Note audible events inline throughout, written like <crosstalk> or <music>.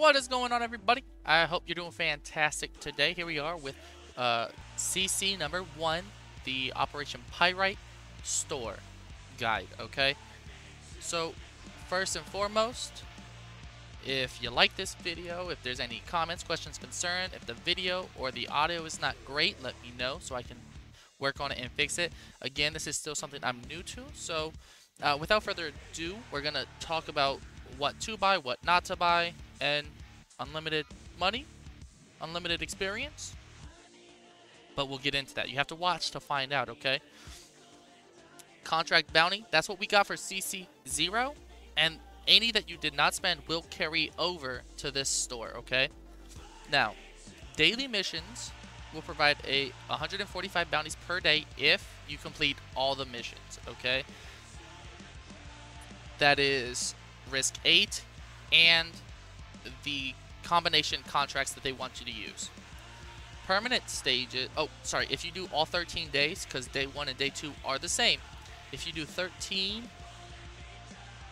What is going on, everybody? I hope you're doing fantastic today. Here we are with uh, CC number one, the Operation Pyrite Store Guide, okay? So, first and foremost, if you like this video, if there's any comments, questions, concern, if the video or the audio is not great, let me know so I can work on it and fix it. Again, this is still something I'm new to, so uh, without further ado, we're going to talk about what to buy, what not to buy, and unlimited money, unlimited experience. But we'll get into that. You have to watch to find out, okay? Contract bounty, that's what we got for CC0. And any that you did not spend will carry over to this store, okay? Now, daily missions will provide a 145 bounties per day if you complete all the missions, okay? That is risk 8 and the combination contracts that they want you to use. Permanent stages, oh, sorry, if you do all 13 days, because day 1 and day 2 are the same, if you do 13,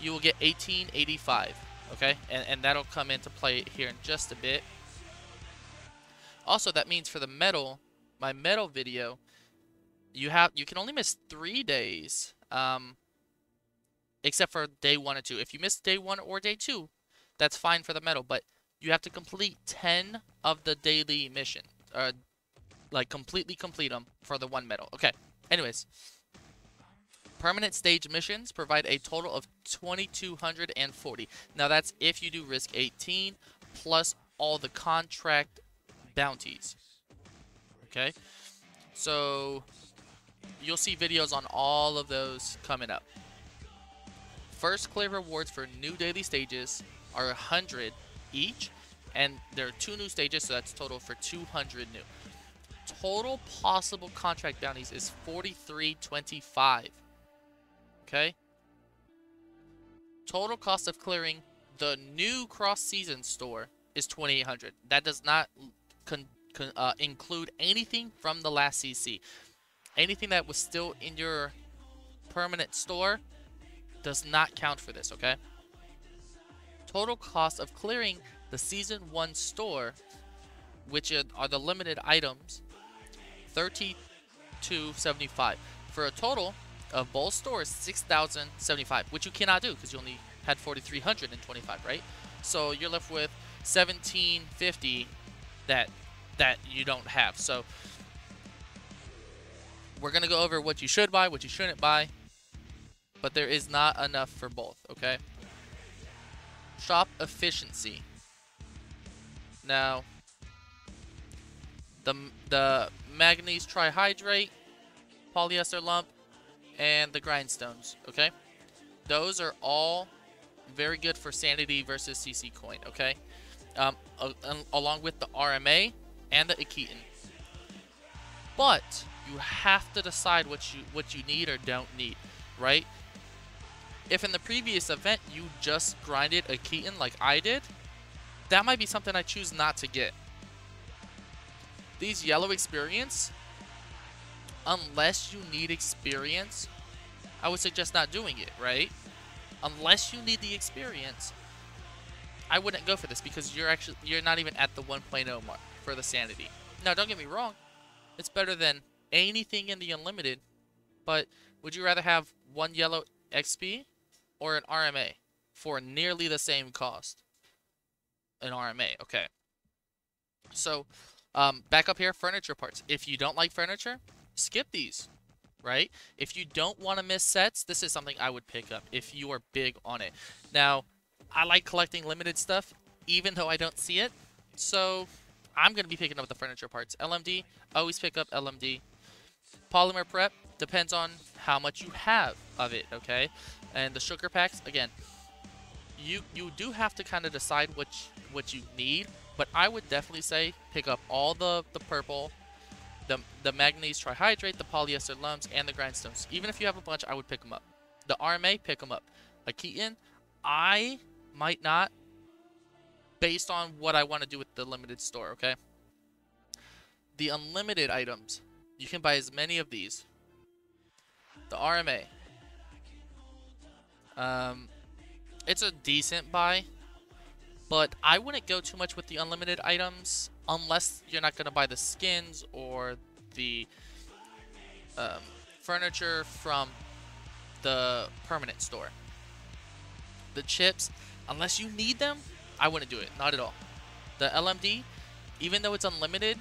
you will get 1885, okay? And, and that'll come into play here in just a bit. Also, that means for the medal, my medal video, you have you can only miss three days, um, except for day one and two. If you miss day one or day two, that's fine for the medal, but you have to complete 10 of the daily mission. Uh, like, completely complete them for the one medal. Okay, anyways. Permanent stage missions provide a total of 2,240. Now, that's if you do Risk 18 plus all the contract bounties. Okay? So, you'll see videos on all of those coming up. First clear rewards for new daily stages are 100 each, and there are two new stages, so that's total for 200 new. Total possible contract bounties is 4325. Okay? Total cost of clearing the new cross-season store is 2800. That does not uh, include anything from the last CC. Anything that was still in your permanent store does not count for this, okay? total cost of clearing the Season 1 store, which are the limited items, 3275 for a total of both stores 6075 which you cannot do because you only had 4325 right? So you're left with 1750 that that you don't have. So we're gonna go over what you should buy what you shouldn't buy but there is not enough for both okay Shop efficiency. Now, the, the manganese trihydrate, polyester lump, and the grindstones, okay? Those are all very good for sanity versus CC coin, okay? Um, along with the RMA and the Aketon. But you have to decide what you what you need or don't need, right? If in the previous event you just grinded Aketon like I did, that might be something I choose not to get. These yellow experience, unless you need experience, I would suggest not doing it, right? Unless you need the experience, I wouldn't go for this because you're actually you're not even at the 1.0 mark for the sanity. Now, don't get me wrong, it's better than anything in the unlimited, but would you rather have one yellow XP or an RMA for nearly the same cost. An RMA, okay. So, um, back up here, furniture parts. If you don't like furniture, skip these, right? If you don't want to miss sets, this is something I would pick up if you are big on it. Now, I like collecting limited stuff, even though I don't see it. So, I'm going to be picking up the furniture parts. LMD, always pick up LMD. Polymer prep, depends on how much you have of it, okay? And the sugar packs, again, you you do have to kind of decide what what you need, but I would definitely say pick up all the the purple, the the manganese trihydrate, the polyester lumps, and the grindstones. Even if you have a bunch, I would pick them up. The RMA, pick them up. Aketon, I might not, based on what I want to do with the limited store. Okay. The unlimited items, you can buy as many of these. The RMA, um, it's a decent buy. but I wouldn't go too much with the unlimited items unless you're not going to buy the skins or the um, furniture from the permanent store. The chips, unless you need them, I wouldn't do it. Not at all. The LMD, even though it's unlimited,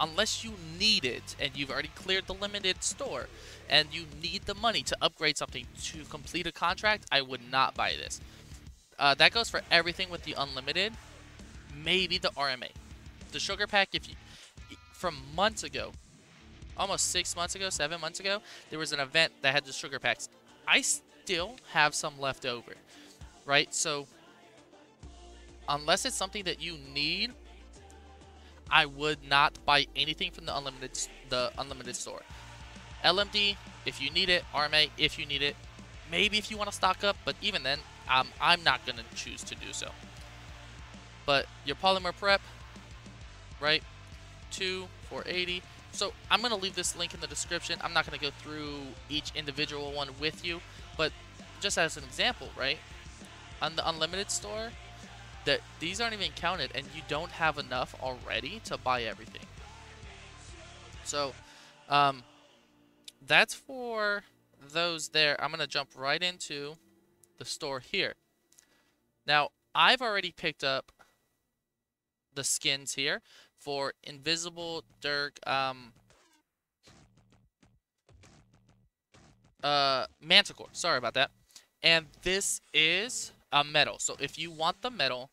unless you need it and you've already cleared the limited store and you need the money to upgrade something to complete a contract, I would not buy this. Uh, that goes for everything with the unlimited. Maybe the RMA. The sugar pack, if you from months ago, almost six months ago, seven months ago, there was an event that had the sugar packs. I still have some left over, right? So unless it's something that you need, I would not buy anything from the unlimited the unlimited store. LMD, if you need it. RMA, if you need it. Maybe if you want to stock up, but even then, um, I'm not going to choose to do so. But your polymer prep, right? 2, 480. So I'm going to leave this link in the description. I'm not going to go through each individual one with you, but just as an example, right? On the unlimited store, that these aren't even counted and you don't have enough already to buy everything. So, um, that's for those there. I'm going to jump right into the store here. Now, I've already picked up the skins here for Invisible Dirk, um, uh, Manticore. Sorry about that. And this is a medal. So if you want the medal,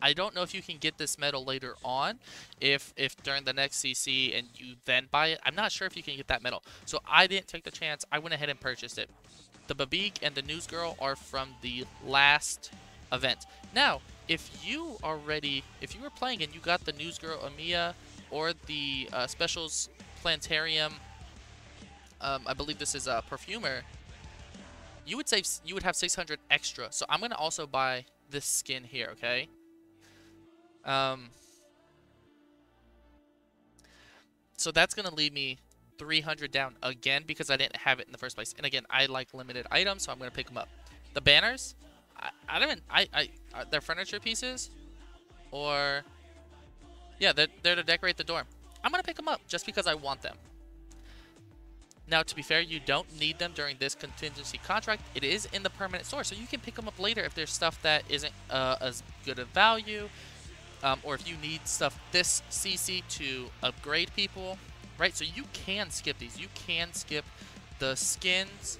I don't know if you can get this medal later on, if if during the next CC and you then buy it. I'm not sure if you can get that medal. So I didn't take the chance. I went ahead and purchased it. The Babik and the News Girl are from the last event. Now, if you already, if you were playing and you got the News Girl Amiya or the uh, Specials Planetarium, um, I believe this is a Perfumer, you would save, you would have 600 extra. So I'm to also buy this skin here, okay? Um, so that's to leave me 300 down again because I didn't have it in the first place. And again, I like limited items, so I'm to pick them up. The banners, I, I don't even, I, I, uh, they're furniture pieces or, yeah, they're, they're to decorate the dorm. I'm to pick them up just because I want them. Now, to be fair, you don't need them during this contingency contract. It is in the permanent store, so you can pick them up later if there's stuff that isn't uh, as good of value, um, or if you need stuff this CC to upgrade people, right? So you can skip these. You can skip the skins.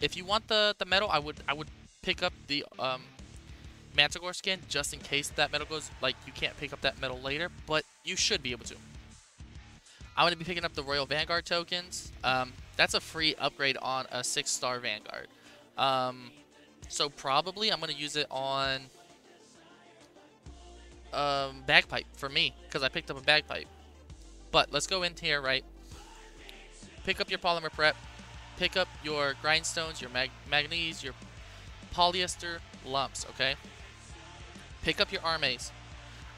If you want the the medal, I would I would pick up the um, Manticore skin just in case that medal goes like you can't pick up that medal later, but you should be able to. I'm going to be picking up the Royal Vanguard tokens. Um, that's a free upgrade on a 6-star Vanguard. Um, so probably I'm going to use it on um, Bagpipe for me, because I picked up a Bagpipe. But let's go in here, right? Pick up your polymer prep. Pick up your grindstones, your mag manganese, your polyester lumps, okay? Pick up your RMAs.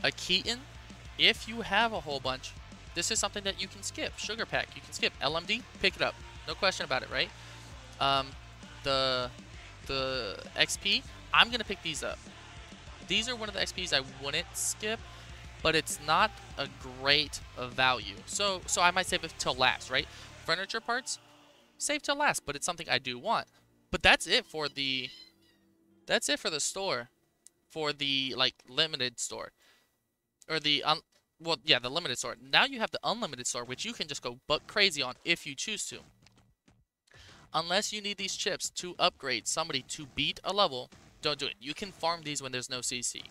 Aketon, if you have a whole bunch, this is something that you can skip. Sugar pack, you can skip. LMD, pick it up. No question about it, right? Um, the the XP, I'm going to pick these up. These are one of the XPs I wouldn't skip, but it's not a great value. So so I might save it till last, right? Furniture parts, save till last, but it's something I do want. But that's it for the that's it for the store. For the like limited store. Or the un well, yeah, the limited store. Now you have the unlimited store, which you can just go buck crazy on if you choose to. Unless you need these chips to upgrade somebody to beat a level, don't do it. You can farm these when there's no CC.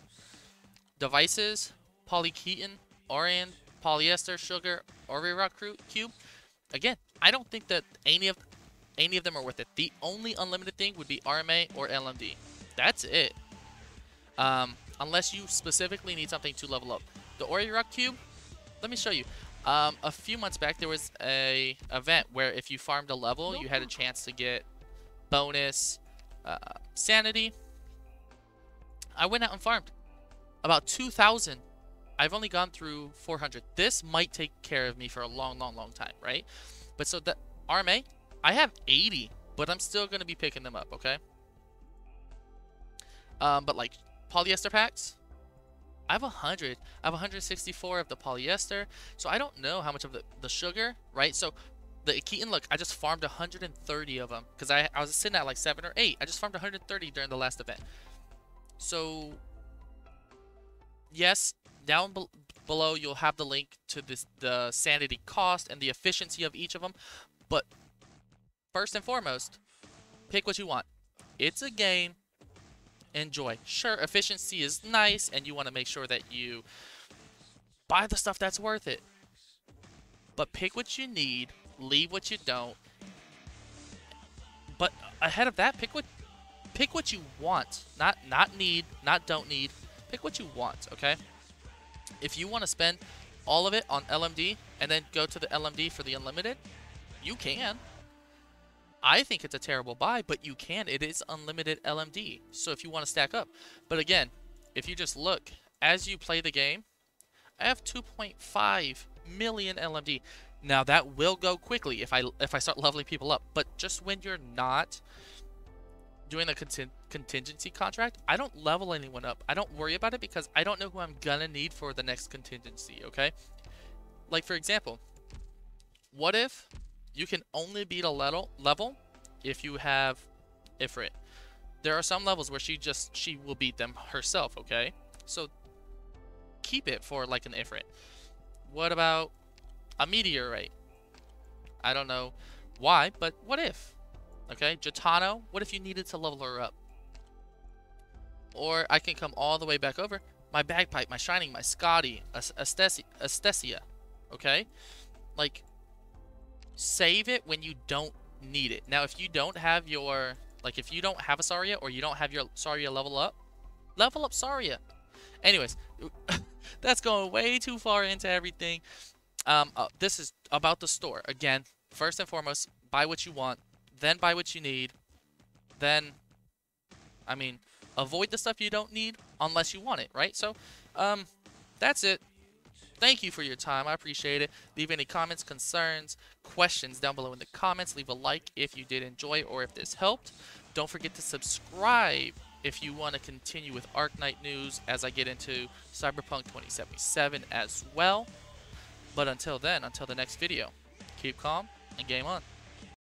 Devices, Polyketon, Oriron, Polyester, Sugar, Rock Cube. Again, I don't think that any of any of them are worth it. The only unlimited thing would be RMA or LMD. That's it. Um, unless you specifically need something to level up. The Orirock Cube, let me show you. Um, a few months back, there was a event where if you farmed a level, you had a chance to get bonus uh, sanity. I went out and farmed about 2,000. I've only gone through 400. This might take care of me for a long, long, long time, right? But so the RMA, I have 80, but I'm still going to be picking them up, okay? Um, but like polyester packs. I have 100. I have 164 of the polyester. So I don't know how much of the, the sugar, right? So the Aketon, look, I just farmed 130 of them because I, I was sitting at like 7 or 8. I just farmed 130 during the last event. So, yes, down be below you'll have the link to this the sanity cost and the efficiency of each of them. But first and foremost, pick what you want. It's a game. Enjoy. Sure, efficiency is nice and you want to make sure that you buy the stuff that's worth it. But pick what you need leave what you don't. But ahead of that, pick what pick what you want. Not not need, not don't need. Pick what you want, okay? If you want to spend all of it on LMD and then go to the LMD for the unlimited, you can. I think it's a terrible buy, but you can. It is unlimited LMD. So if you want to stack up. But again, if you just look, as you play the game, I have 2.5 million LMD. Now that will go quickly if I if I start leveling people up, but just when you're not doing conting contingency contract, I don't level anyone up. I don't worry about it because I don't know who I'm gonna need for the next contingency, okay? Like for example, what if you can only beat a level level if you have Ifrit? There are some levels where she just she will beat them herself, okay? So keep it for like an Ifrit. What about a meteorite. I don't know why, but what if? Okay, Jatano, what if you needed to level her up? Or I can come all the way back over. My bagpipe, my shining, my Skadi, Astesia. Okay? Like, save it when you don't need it. Now, if you don't have your, like, if you don't have a Saria or you don't have your Saria level up, level up Saria. Anyways, <laughs> that's going way too far into everything. Um, uh, this is about the store. Again, first and foremost, buy what you want, then buy what you need, then, I mean, avoid the stuff you don't need unless you want it, right? So, um, that's it. Thank you for your time. I appreciate it. Leave any comments, concerns, questions down below in the comments. Leave a like if you did enjoy or if this helped. Don't forget to subscribe if you want to continue with Arknight news as I get into Cyberpunk 2077 as well. But until then, until the next video, keep calm and game on.